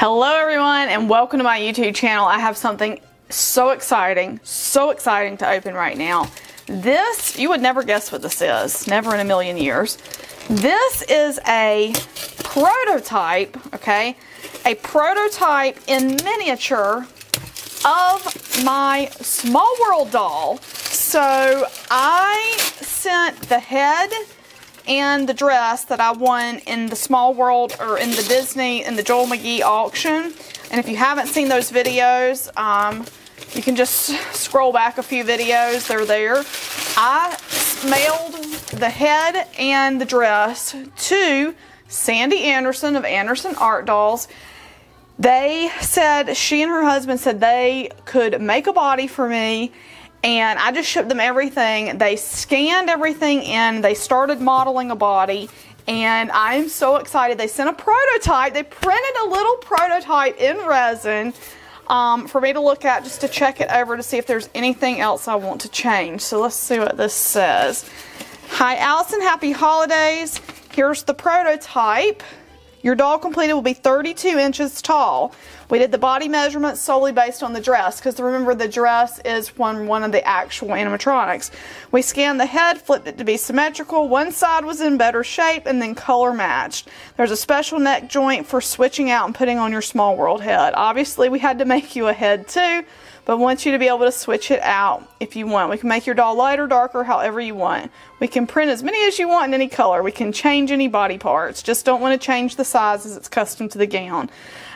Hello everyone and welcome to my YouTube channel. I have something so exciting, so exciting to open right now. This, you would never guess what this is, never in a million years. This is a prototype, okay, a prototype in miniature of my Small World doll. So I sent the head and the dress that I won in the Small World or in the Disney in the Joel McGee auction. And if you haven't seen those videos, um, you can just scroll back a few videos. They're there. I mailed the head and the dress to Sandy Anderson of Anderson Art Dolls. They said, she and her husband said they could make a body for me and I just shipped them everything. They scanned everything in, they started modeling a body, and I'm so excited. They sent a prototype, they printed a little prototype in resin um, for me to look at just to check it over to see if there's anything else I want to change. So let's see what this says. Hi Allison, happy holidays. Here's the prototype. Your doll completed will be 32 inches tall. We did the body measurements solely based on the dress because remember the dress is one, one of the actual animatronics. We scanned the head, flipped it to be symmetrical. One side was in better shape and then color matched. There's a special neck joint for switching out and putting on your small world head. Obviously we had to make you a head too but want you to be able to switch it out if you want. We can make your doll lighter, darker, however you want. We can print as many as you want in any color. We can change any body parts. Just don't want to change the size as it's custom to the gown.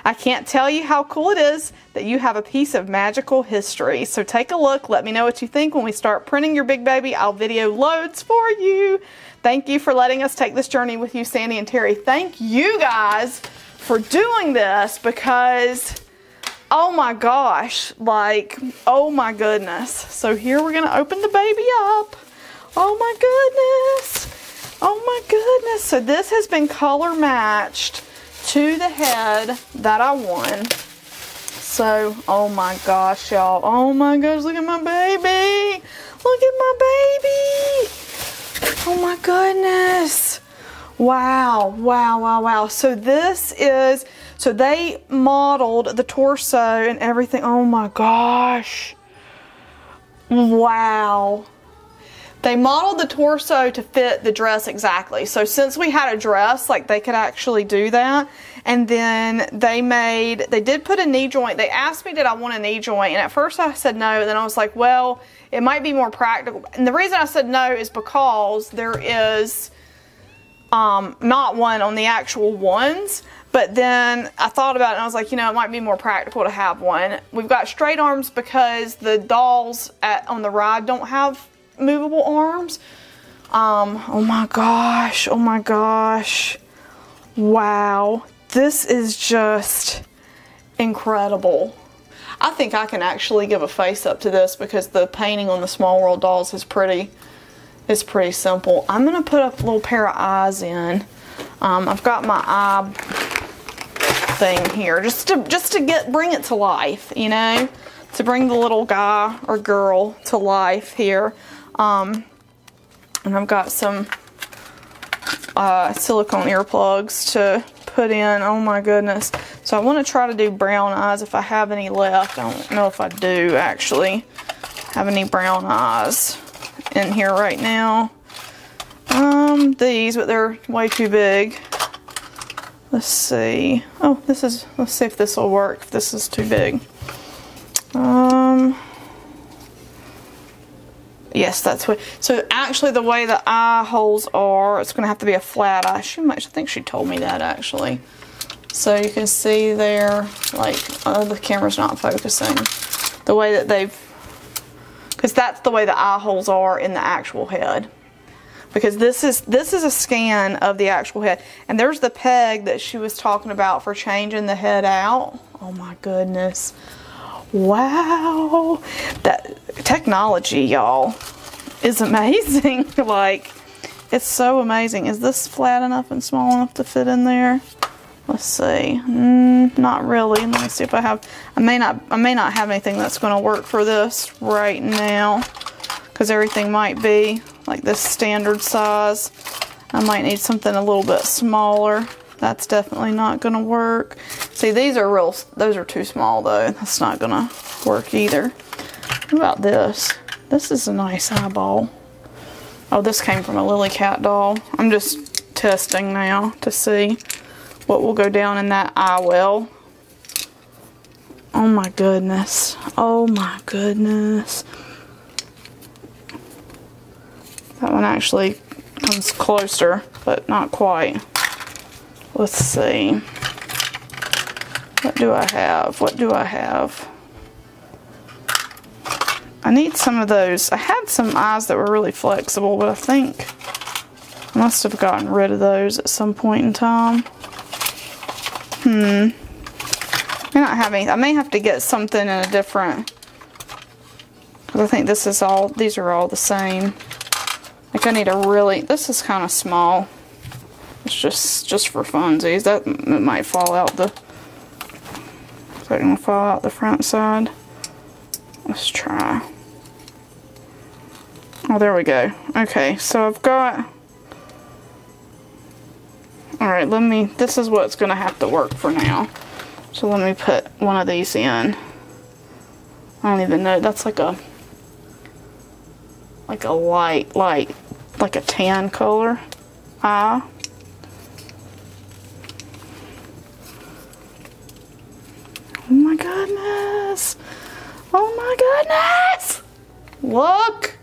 I can't tell you how cool it is that you have a piece of magical history. So take a look. Let me know what you think when we start printing your big baby. I'll video loads for you. Thank you for letting us take this journey with you, Sandy and Terry. Thank you guys for doing this because oh my gosh, like, oh my goodness. So here we're gonna open the baby up. Oh my goodness. Oh my goodness. So this has been color matched to the head that I won. So, oh my gosh, y'all. Oh my gosh, look at my baby. Look at my baby. Oh my goodness. Wow, wow, wow, wow. So this is, so they modeled the torso and everything. Oh my gosh. Wow. They modeled the torso to fit the dress exactly. So since we had a dress, like they could actually do that. And then they made, they did put a knee joint. They asked me, did I want a knee joint? And at first I said no. And then I was like, well, it might be more practical. And the reason I said no is because there is um, not one on the actual ones. But then I thought about it and I was like, you know, it might be more practical to have one. We've got straight arms because the dolls at, on the ride don't have movable arms. Um, oh my gosh, oh my gosh. Wow, this is just incredible. I think I can actually give a face up to this because the painting on the Small World dolls is pretty, is pretty simple. I'm gonna put a little pair of eyes in. Um, I've got my eye thing here just to, just to get, bring it to life, you know, to bring the little guy or girl to life here. Um, and I've got some uh, silicone earplugs to put in. Oh my goodness. So I want to try to do brown eyes if I have any left. I don't know if I do actually have any brown eyes in here right now. Um, these, but they're way too big. Let's see. Oh, this is, let's see if this will work, if this is too big. Um, Yes, that's what. So actually, the way the eye holes are, it's going to have to be a flat eye. She might. I think she told me that actually. So you can see there, like oh, the camera's not focusing. The way that they've, because that's the way the eye holes are in the actual head. Because this is this is a scan of the actual head, and there's the peg that she was talking about for changing the head out. Oh my goodness. Wow. That technology, y'all, is amazing. like, it's so amazing. Is this flat enough and small enough to fit in there? Let's see. Mm, not really. Let me see if I have. I may not. I may not have anything that's going to work for this right now, because everything might be like this standard size. I might need something a little bit smaller. That's definitely not gonna work. See, these are real, those are too small though. That's not gonna work either. What about this? This is a nice eyeball. Oh, this came from a Lily Cat doll. I'm just testing now to see what will go down in that eye well. Oh my goodness. Oh my goodness. That one actually comes closer, but not quite. Let's see. What do I have? What do I have? I need some of those. I had some eyes that were really flexible, but I think I must have gotten rid of those at some point in time. Hmm. I not have. I may have to get something in a different. Because I think this is all. These are all the same. Like I need a really. This is kind of small. It's just just for funsies. That it might fall out the. Is that gonna fall out the front side? Let's try. Oh, there we go. Okay, so I've got. All right, let me. This is what's gonna have to work for now. So let me put one of these in. I don't even know. That's like a like a light, light, like a tan color eye. Oh my goodness. Oh my goodness. Look.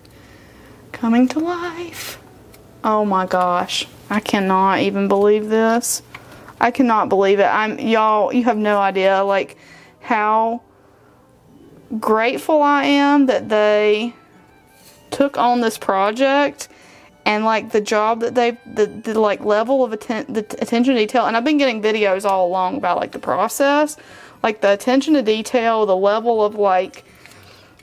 Coming to life. Oh my gosh. I cannot even believe this. I cannot believe it. I'm y'all, you have no idea like how grateful I am that they took on this project and like the job that they the, the like level of atten the attention to detail and I've been getting videos all along about like the process like the attention to detail, the level of like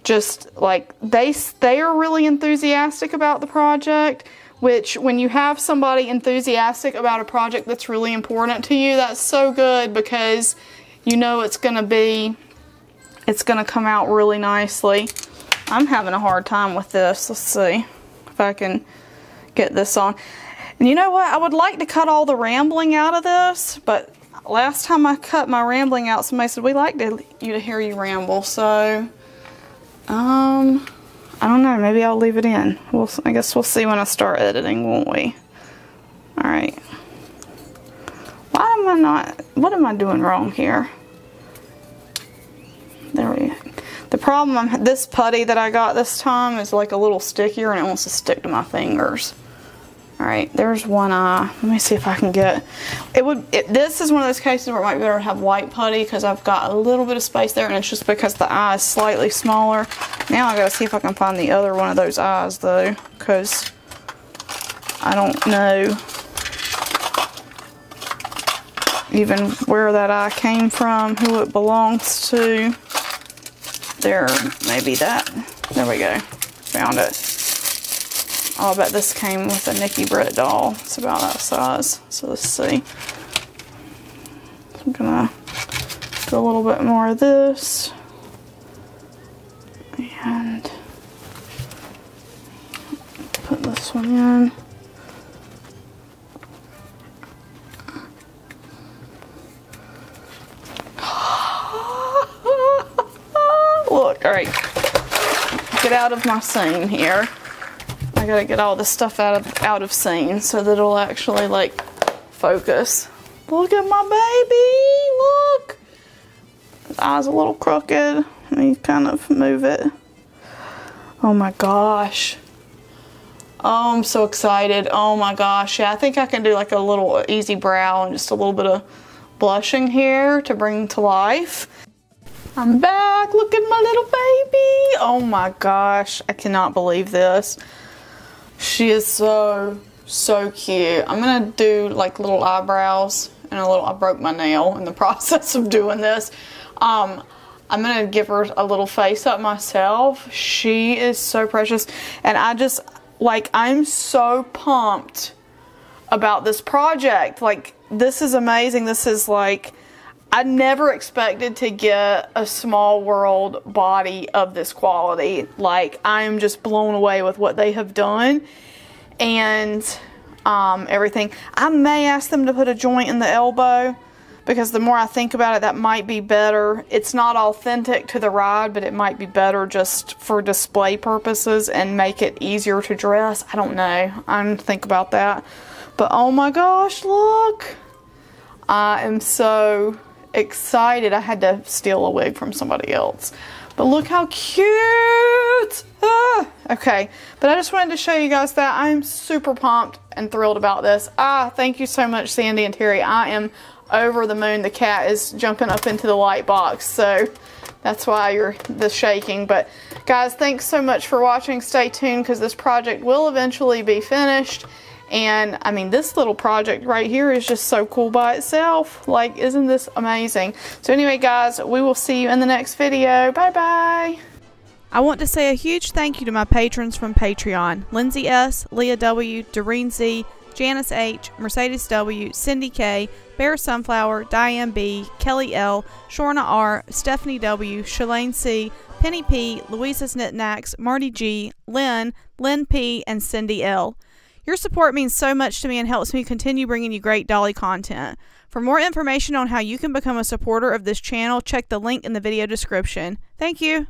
just like they they are really enthusiastic about the project which when you have somebody enthusiastic about a project that's really important to you that's so good because you know it's gonna be it's gonna come out really nicely. I'm having a hard time with this. Let's see if I can get this on. And you know what? I would like to cut all the rambling out of this but last time I cut my rambling out, somebody said, we like to, you to hear you ramble. So, um, I don't know. Maybe I'll leave it in. We'll, I guess we'll see when I start editing, won't we? All right. Why am I not, what am I doing wrong here? There we go. The problem, this putty that I got this time is like a little stickier and it wants to stick to my fingers. All right, there's one eye. Let me see if I can get, it would, it, this is one of those cases where it might be better to have white putty because I've got a little bit of space there and it's just because the eye is slightly smaller. Now I gotta see if I can find the other one of those eyes though because I don't know even where that eye came from, who it belongs to. There, maybe that. There we go. Found it. I bet this came with a Nikki Britt doll. It's about that size. So let's see. I'm gonna do a little bit more of this. And put this one in. Look, all right. Get out of my scene here. I gotta get all this stuff out of out of scene so that it'll actually like focus. Look at my baby, look. His eye's a little crooked. Let me kind of move it. Oh my gosh. Oh, I'm so excited. Oh my gosh. Yeah, I think I can do like a little easy brow and just a little bit of blushing here to bring to life. I'm back. Look at my little baby. Oh my gosh. I cannot believe this. She is so, so cute. I'm to do like little eyebrows and a little, I broke my nail in the process of doing this. Um, I'm to give her a little face up myself. She is so precious. And I just, like, I'm so pumped about this project. Like, this is amazing. This is like, I never expected to get a small world body of this quality. Like, I'm just blown away with what they have done. And um, everything. I may ask them to put a joint in the elbow because the more I think about it, that might be better. It's not authentic to the ride, but it might be better just for display purposes and make it easier to dress. I don't know. I'm think about that. But oh my gosh, look. I am so excited. I had to steal a wig from somebody else. But look how cute! Ah, okay, but I just wanted to show you guys that. I'm super pumped and thrilled about this. Ah, thank you so much, Sandy and Terry. I am over the moon. The cat is jumping up into the light box, so that's why you're the shaking. But guys, thanks so much for watching. Stay tuned because this project will eventually be finished. And I mean, this little project right here is just so cool by itself. Like, isn't this amazing? So anyway, guys, we will see you in the next video. Bye-bye. I want to say a huge thank you to my patrons from Patreon. Lindsay S., Leah W., Doreen Z., Janice H., Mercedes W., Cindy K., Bear Sunflower, Diane B., Kelly L., Shorna R., Stephanie W., Shalane C., Penny P., Louisa's Knickknacks, Marty G., Lynn, Lynn P., and Cindy L. Your support means so much to me and helps me continue bringing you great Dolly content. For more information on how you can become a supporter of this channel, check the link in the video description. Thank you.